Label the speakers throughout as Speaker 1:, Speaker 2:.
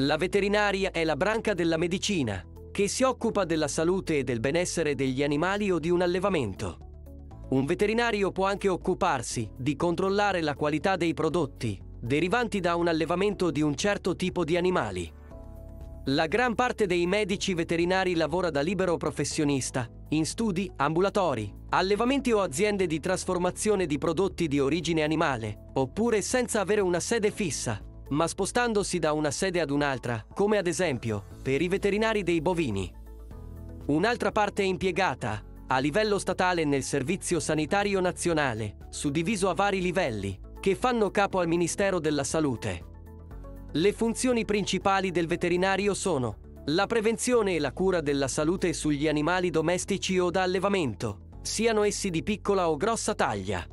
Speaker 1: La veterinaria è la branca della medicina che si occupa della salute e del benessere degli animali o di un allevamento. Un veterinario può anche occuparsi di controllare la qualità dei prodotti derivanti da un allevamento di un certo tipo di animali. La gran parte dei medici veterinari lavora da libero professionista, in studi, ambulatori, allevamenti o aziende di trasformazione di prodotti di origine animale, oppure senza avere una sede fissa, ma spostandosi da una sede ad un'altra, come ad esempio per i veterinari dei bovini. Un'altra parte è impiegata, a livello statale nel Servizio Sanitario Nazionale, suddiviso a vari livelli, che fanno capo al Ministero della Salute. Le funzioni principali del veterinario sono la prevenzione e la cura della salute sugli animali domestici o da allevamento, siano essi di piccola o grossa taglia.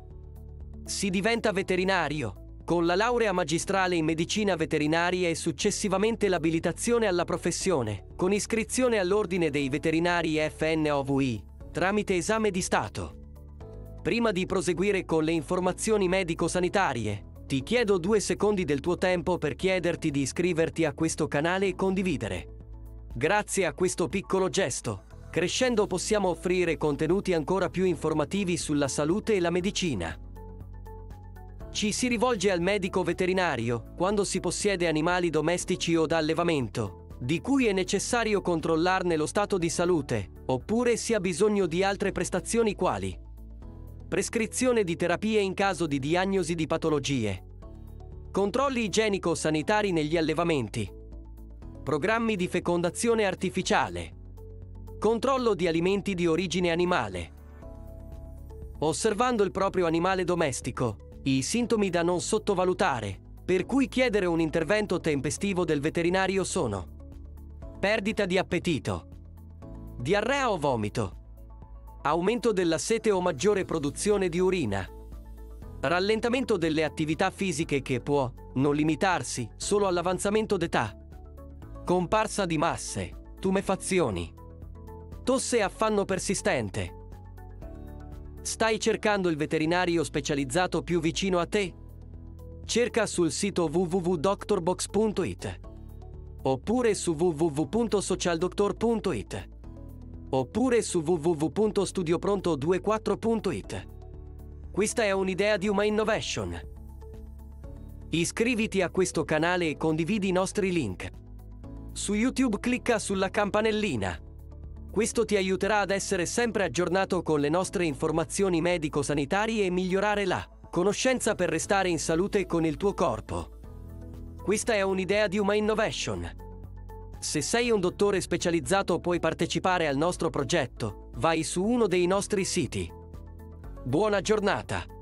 Speaker 1: Si diventa veterinario con la laurea magistrale in medicina veterinaria e successivamente l'abilitazione alla professione, con iscrizione all'ordine dei veterinari FNOVI, tramite esame di Stato. Prima di proseguire con le informazioni medico-sanitarie, ti chiedo due secondi del tuo tempo per chiederti di iscriverti a questo canale e condividere. Grazie a questo piccolo gesto, crescendo possiamo offrire contenuti ancora più informativi sulla salute e la medicina. Ci si rivolge al medico veterinario quando si possiede animali domestici o da allevamento, di cui è necessario controllarne lo stato di salute, oppure si ha bisogno di altre prestazioni quali prescrizione di terapie in caso di diagnosi di patologie, controlli igienico-sanitari negli allevamenti, programmi di fecondazione artificiale, controllo di alimenti di origine animale. Osservando il proprio animale domestico, i sintomi da non sottovalutare, per cui chiedere un intervento tempestivo del veterinario sono perdita di appetito, diarrea o vomito, aumento della sete o maggiore produzione di urina, rallentamento delle attività fisiche che può non limitarsi solo all'avanzamento d'età, comparsa di masse, tumefazioni, tosse e affanno persistente. Stai cercando il veterinario specializzato più vicino a te? Cerca sul sito www.doctorbox.it oppure su www.socialdoctor.it oppure su www.studiopronto24.it. Questa è un'idea di Uma Innovation. Iscriviti a questo canale e condividi i nostri link. Su YouTube clicca sulla campanellina. Questo ti aiuterà ad essere sempre aggiornato con le nostre informazioni medico-sanitarie e migliorare la conoscenza per restare in salute con il tuo corpo. Questa è un'idea di Uma Innovation. Se sei un dottore specializzato puoi partecipare al nostro progetto. Vai su uno dei nostri siti. Buona giornata!